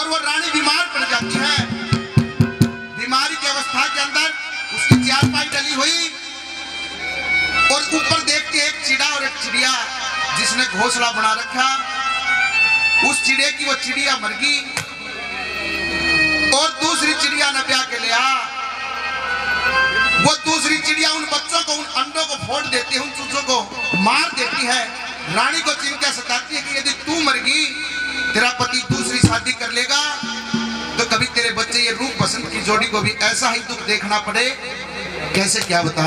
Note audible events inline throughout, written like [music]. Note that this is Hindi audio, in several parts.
और वो रानी बीमार पड़ जाती है। बीमारी की अवस्था के अंदर उसकी चार चारपाई डली हुई और ऊपर देख के एक चिड़ा और एक चिड़िया जिसने घोसला बना रखा। उस चिड़े की वो चिड़िया मर गई और दूसरी चिड़िया ने ब्याह के लिया वो दूसरी चिड़िया उन बच्चों को, उन अंडों को फोड़ देती है, उन चूचों को मार देती है। रानी को चिंता सताती है कि यदि तू मर गई, तेरा पति दूसरी शादी कर लेगा तो कभी तेरे बच्चे ये रूप पसंद की जोड़ी को भी ऐसा ही दुख देखना पड़े? कैसे, क्या बता?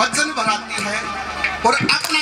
वचन बढ़ाती है और अपना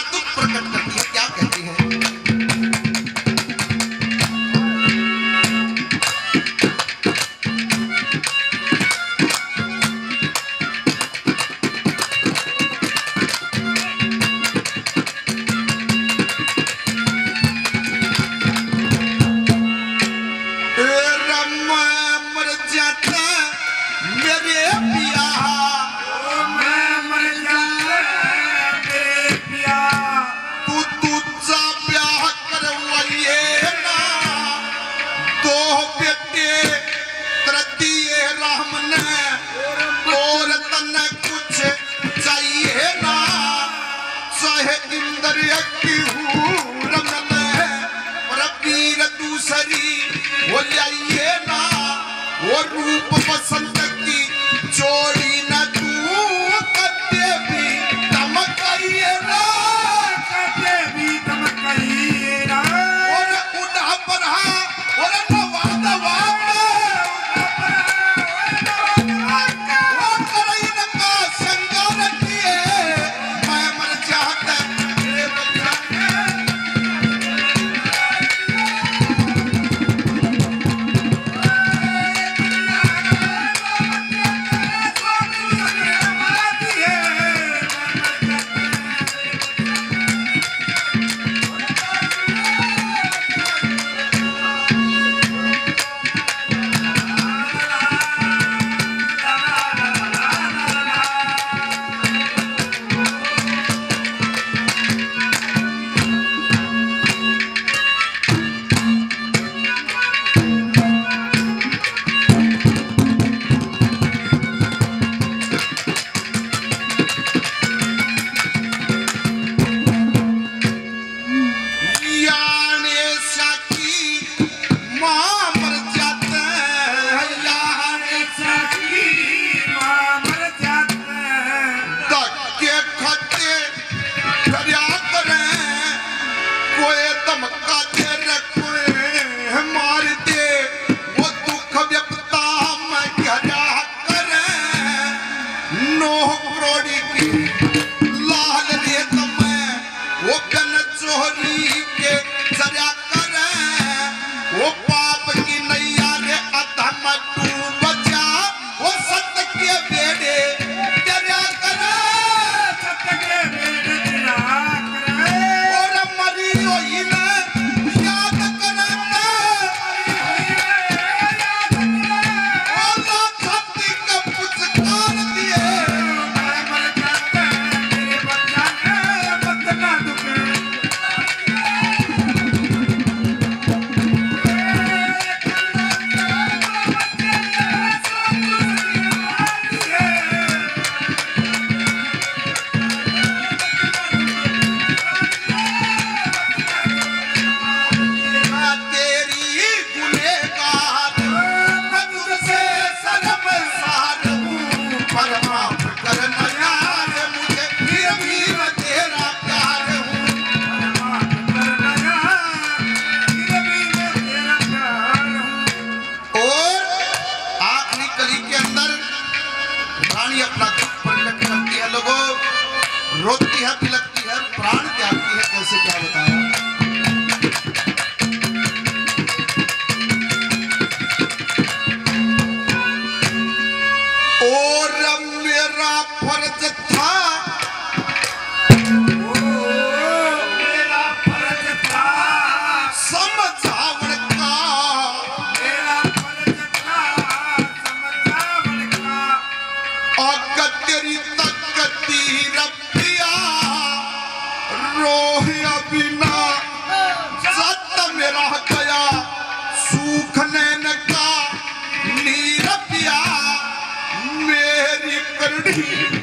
रूप Thank [laughs] you.